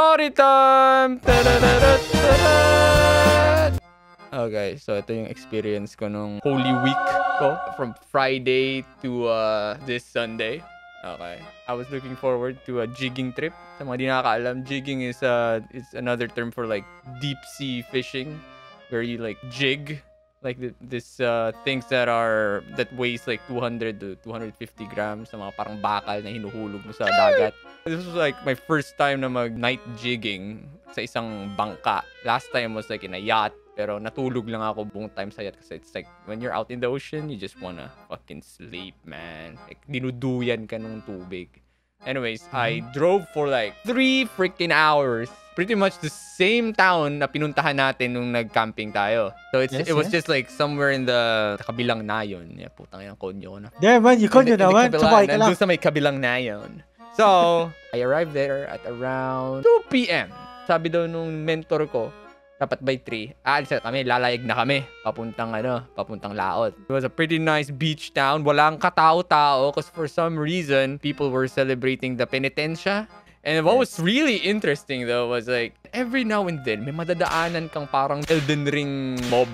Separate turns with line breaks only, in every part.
Story time! Okay, so ito yung experience ko nung Holy Week ko from Friday to uh, this Sunday. Okay. I was looking forward to a jigging trip. Sa mga di nakakaalam, jigging is uh, is another term for like deep sea fishing where you like jig like th- this uh, things that are that weighs like 200 to 250 grams na mga parang bakal na hinuhulog mo sa dagat. This was like my first time na mag night jigging sa isang bangka. Last time was like in a yacht pero natulog lang ako buong time sa yacht kasi it's like when you're out in the ocean you just wanna fucking sleep man. Like dinuduyan ka ng tubig. Anyways, I drove for like three freaking hours. Pretty much the same town na pinuntahan natin nung nag-camping tayo. So it's,
Yes,
it was
yeah.
just like somewhere in the kabilang nayon. Yeah, putang yung konyo ko na.
Yeah, man, you konyo naman.
kabila-
Sabay ka lang.
sa may kabilang nayon. So, I arrived there at around 2 p.m. Sabi daw nung mentor ko, dapat by 3, aalis na kami, lalayag na kami, papuntang ano, papuntang laot. It was a pretty nice beach town. Walang katao-tao because for some reason, people were celebrating the penitensya. And what was really interesting though was like, every now and then, may madadaanan kang parang Elden Ring mob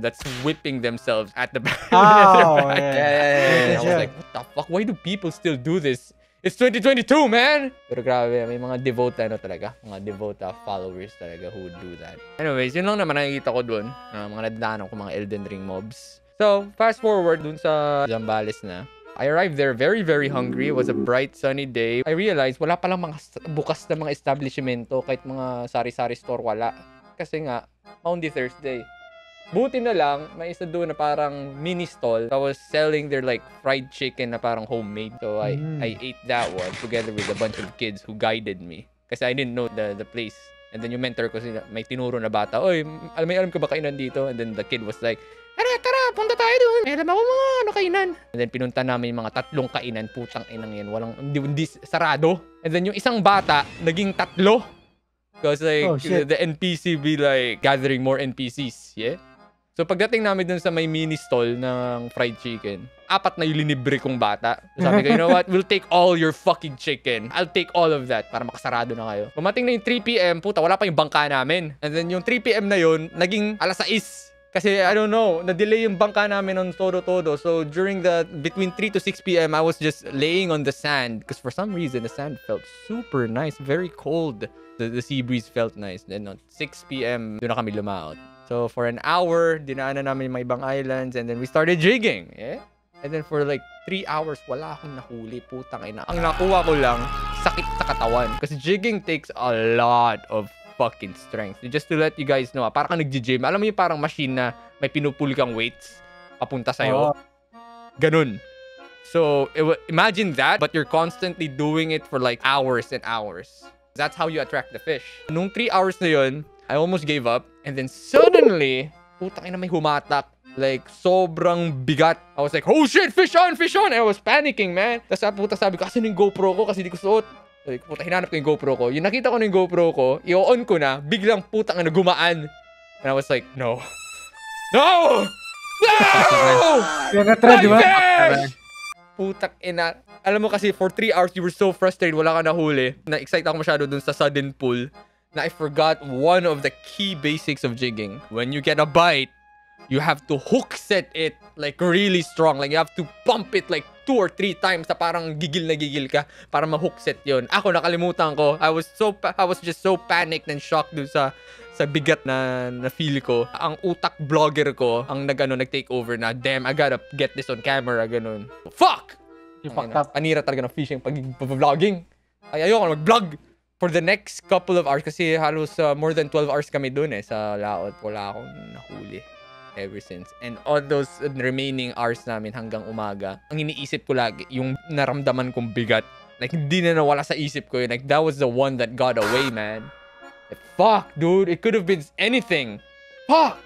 that's whipping themselves at the back.
Oh, yeah.
yeah, yeah, yeah, I was like, what the fuck? Why do people still do this? It's 2022, man! Pero grabe, may mga devote ano talaga. Mga devote uh, followers talaga who do that. Anyways, yun lang naman nakikita ko dun. Uh, mga nadaanan ko mga Elden Ring mobs. So, fast forward dun sa Zambales na. I arrived there very, very hungry. It was a bright, sunny day. I realized wala palang mga bukas na mga establishmento kahit mga sari-sari store wala. Kasi nga, Maundy Thursday. Buti na lang, may isa doon na parang mini stall that was selling their like fried chicken na parang homemade. So I
Mm.
I ate that one together with a bunch of kids who guided me. Kasi I didn't know the the place. And then yung mentor ko, sila, may tinuro na bata, Oy, alam, may alam ka ba kainan dito? And then the kid was like, Tara, tara, punta tayo doon. May alam ako mga ano kainan. And then pinunta namin yung mga tatlong kainan. Putang inang yan. Walang, hindi, hindi sarado. And then yung isang bata, naging tatlo. Because like,
Oh, shit.
the NPC be like, gathering more NPCs. Yeah? So pagdating namin dun sa may mini stall ng fried chicken, apat na yung linibre kong bata. Sabi ko, you know what? We'll take all your fucking chicken. I'll take all of that para makasarado na kayo. Pumating na yung 3pm, puta, wala pa yung bangka namin. And then yung 3pm na yun, naging alas 6. Kasi I don't know, na-delay yung bangka namin on todo-todo. So during the, between 3 to 6 p.m., I was just laying on the sand. Because for some reason, the sand felt super nice, very cold. The, the sea breeze felt nice. Then at 6 p.m., doon na kami lumaot. So for an hour, dinaanan namin yung mga ibang islands and then we started jigging. Yeah? And then for like 3 hours, wala akong nahuli. Putang ina. Ang nakuha ko lang, sakit sa katawan. Kasi jigging takes a lot of fucking strength. Just to let you guys know, ah, parang ka nag-gym. Alam mo yung parang machine na may pinupul kang weights papunta sa'yo.
Oo.
Ganun. So, imagine that, but you're constantly doing it for like hours and hours. That's how you attract the fish. Nung 3 hours na yun, I almost gave up. And then suddenly, putang ina may humatak. Like, sobrang bigat. I was like, oh shit, fish on, fish on! I was panicking, man. Tapos puta sabi ko, asan yung GoPro ko? Kasi di ko suot. Like, puta, hinanap ko yung GoPro ko. Yung nakita ko na yung GoPro ko, i-on ko na, biglang putang na gumaan. And I was like, no. No! No!
Yung na-trend, di ba?
Putak ina. Alam mo kasi for 3 hours you were so frustrated, wala ka nahuli. Na-excite ako masyado dun sa sudden pull I forgot one of the key basics of jigging. When you get a bite, you have to hook set it like really strong. Like you have to pump it like two or three times na parang gigil na gigil ka para ma-hook set yon. Ako nakalimutan ko. I was so I was just so panicked and shocked dun sa sa bigat na na feel ko. Ang utak vlogger ko ang nagano nag-take over na damn I gotta get this on camera ganun. Fuck!
You fucked up.
Panira talaga ng fishing pag vlogging. Ay ayoko mag-vlog for the next couple of hours kasi halos uh, more than 12 hours kami dun eh sa laot. Wala akong nahuli ever since. And all those remaining hours namin hanggang umaga, ang iniisip ko lagi, yung naramdaman kong bigat. Like, hindi na nawala sa isip ko yun. Like, that was the one that got away, man. Fuck, dude. It could have been anything. Fuck!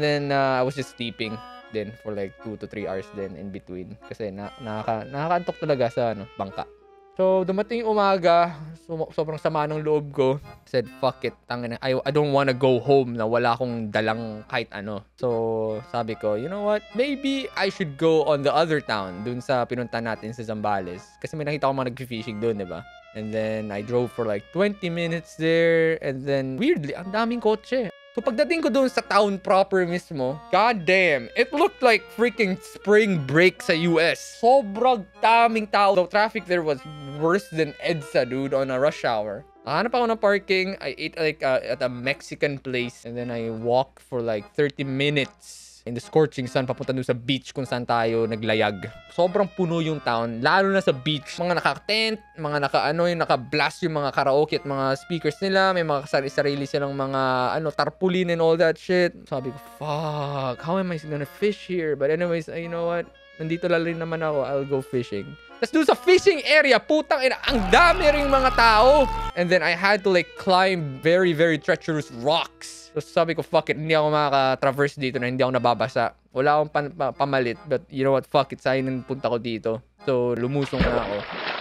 then, uh, I was just sleeping then for like 2 to 3 hours then in between. Kasi na, nakaka, nakakaantok talaga sa ano, bangka. So, dumating yung umaga, so, sobrang sama ng loob ko. Said, fuck it, tangina. I, I don't wanna go home na wala akong dalang kahit ano. So, sabi ko, you know what? Maybe I should go on the other town, dun sa pinunta natin sa Zambales. Kasi may nakita ko mga nag-fishing dun, di ba? And then I drove for like 20 minutes there. And then weirdly, ang daming kotse. So pagdating ko doon sa town proper mismo, god damn, it looked like freaking spring break sa US. Sobrang daming tao. The traffic there was worse than EDSA, dude, on a rush hour. Hanap ako ng parking. I ate like uh, at a Mexican place. And then I walked for like 30 minutes in the scorching sun papunta dun sa beach kung saan tayo naglayag. Sobrang puno yung town, lalo na sa beach. Mga naka-tent, mga naka-ano yung naka-blast yung mga karaoke at mga speakers nila. May mga sarili silang mga ano tarpaulin and all that shit. Sabi ko, fuck, how am I gonna fish here? But anyways, you know what? Nandito lang rin naman ako, I'll go fishing. Tapos doon sa fishing area, putang ina, ang dami ring mga tao. And then I had to like climb very, very treacherous rocks. So sabi ko, fuck it, hindi ako makaka-traverse dito na hindi ako nababasa. Wala akong pan- pa- pamalit, but you know what, fuck it, sayang punta ko dito. So lumusong na ako.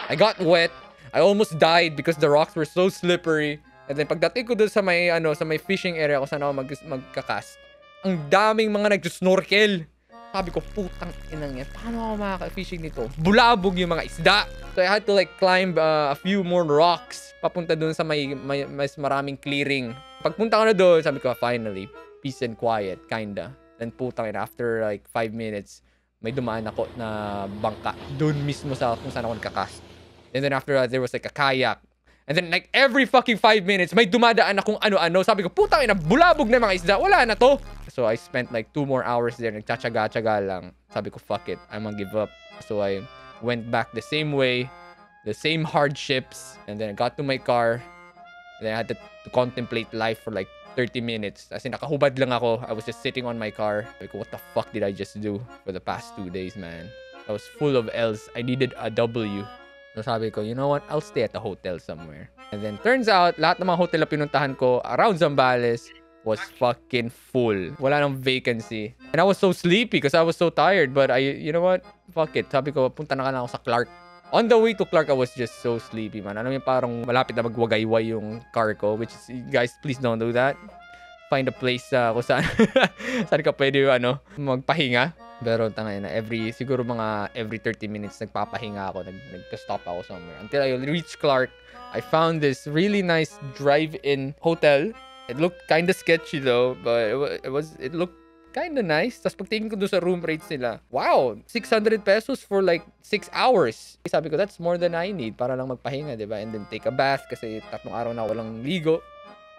I got wet. I almost died because the rocks were so slippery. And then pagdating ko doon sa may ano, sa may fishing area kung saan ako mag magkakas. Ang daming mga nag-snorkel. Sabi ko, putang inang yan. Paano ako makaka-fishing nito? Bulabog yung mga isda. So I had to like climb uh, a few more rocks papunta dun sa may, may mas maraming clearing. Pagpunta ko na doon, sabi ko, finally, peace and quiet, kinda. Then putang ina, after like 5 minutes, may dumaan ako na bangka. Doon mismo sa kung saan ako nagkakast. And then after that, there was like a kayak. And then like every fucking 5 minutes, may dumadaan akong ano-ano. Sabi ko, putang ina, bulabog na mga isda. Wala na to. So I spent like 2 more hours there. Nagtsatsaga-tsaga lang. Sabi ko, fuck it. I'm gonna give up. So I went back the same way. The same hardships. And then I got to my car. And then I had to, to contemplate life for like 30 minutes. As in, nakahubad lang ako. I was just sitting on my car. Ko, what the fuck did I just do for the past two days, man? I was full of L's. I needed a W. So sabi ko, you know what? I'll stay at a hotel somewhere. And then turns out, lahat ng mga hotel na pinuntahan ko around Zambales was fucking full. Wala nang vacancy. And I was so sleepy because I was so tired. But I, you know what? Fuck it. Sabi ko, punta na ka na ako sa Clark. On the way to Clark, I was just so sleepy, man. Mo yung parang malapit na magwagayway yung car ko. Which is, guys, please don't do that. Find a place uh, kung saan, saan ka pwede ano, magpahinga. Pero tangay na, every, siguro mga every 30 minutes nagpapahinga ako, nag, nag-stop ako somewhere. Until I reach Clark, I found this really nice drive-in hotel. It looked kind of sketchy though, but it, wa- it was, it looked kind of nice. Tapos pagtingin ko doon sa room rates nila, wow, 600 pesos for like 6 hours. Sabi ko, that's more than I need para lang magpahinga, di ba? And then take a bath kasi tatlong araw na walang ligo.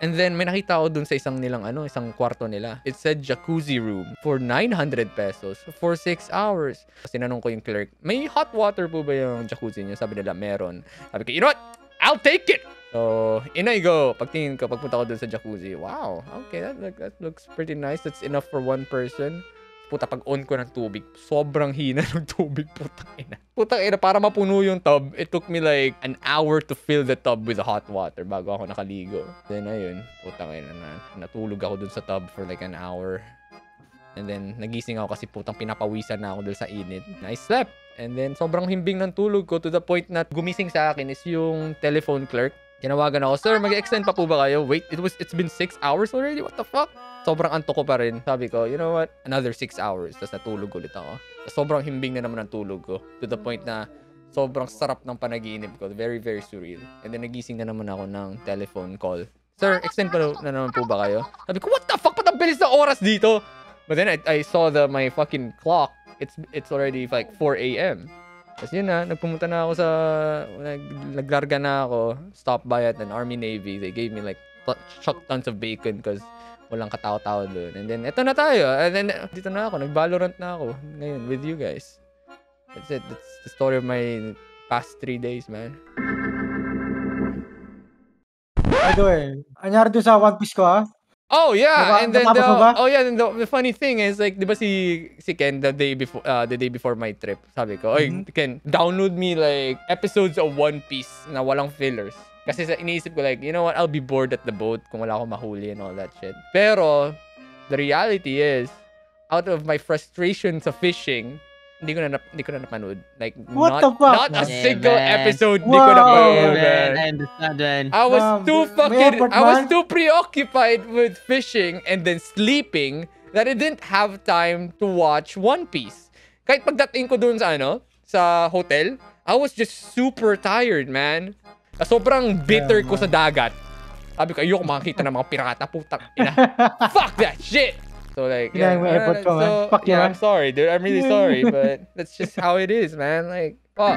And then may nakita ako dun sa isang nilang ano, isang kwarto nila. It said jacuzzi room for 900 pesos for 6 hours. Tapos tinanong ko yung clerk, may hot water po ba yung jacuzzi niyo? Sabi nila, meron. Sabi ko, you know what? I'll take it! So, in I go. Pagtingin ko, pagpunta ko dun sa jacuzzi, wow, okay, that, look, that looks pretty nice. That's enough for one person. Puta, pag on ko ng tubig, sobrang hina ng tubig, putang ina. Putang ina, para mapuno yung tub, it took me like an hour to fill the tub with hot water bago ako nakaligo. Then, ayun, putang ina na. Natulog ako dun sa tub for like an hour. And then, nagising ako kasi putang pinapawisan na ako dun sa init. I slept. And then, sobrang himbing ng tulog ko to the point na gumising sa akin is yung telephone clerk. Tinawagan ako, Sir, mag-extend pa po ba kayo? Wait, it was, it's been 6 hours already? What the fuck? Sobrang antok ko pa rin. Sabi ko, you know what? Another 6 hours. Tapos natulog ulit ako. Sobrang himbing na naman ang tulog ko. To the point na sobrang sarap ng panaginip ko. Very, very surreal. And then nagising na naman ako ng telephone call. Sir, extend pa na naman po ba kayo? Sabi ko, what the fuck? Ba't ang bilis na oras dito? But then I, I saw the my fucking clock. It's it's already like 4 a.m. Tapos yun na, nagpumunta na ako sa, nag, naglarga na ako, stop by at an Army Navy. They gave me like chuck tons of bacon because walang katao-tao doon. And then, eto na tayo. And then, dito na ako, nag-Valorant na ako ngayon with you guys. That's it. That's the story of my past three days, man.
Ito eh. Anyari doon sa One Piece ko ah.
Oh yeah,
Napa-
and then the, oh yeah, and the, the funny thing is like, 'di ba si si Ken the day before uh, the day before my trip, sabi ko, "Oy,
Mhm.
Ken, download me like episodes of One Piece na walang fillers." Kasi sa iniisip ko like, you know what, I'll be bored at the boat kung wala akong mahuli and all that shit. Pero the reality is out of my frustration sa fishing, hindi ko na nap- hindi ko na napanood. Like
What
not
the fuck,
not a
man?
single
Yeah, man.
episode hindi ko
Wow.
napanood.
Yeah,
man.
I understand, man.
I was
Um,
too fucking
effort,
I was
man.
too preoccupied with fishing and then sleeping that I didn't have time to watch One Piece. Kahit pagdating ko dun sa ano, sa hotel, I was just super tired, man. Ah, sobrang bitter
Yeah,
ko sa dagat. Sabi ko, ayoko makakita ng mga pirata. Putang ina. Fuck that shit! So like,
effort
uh,
pa, man.
so,
Fuck
yeah,
yeah.
I'm sorry, dude. I'm really sorry, but that's just how it is, man. Like, fuck.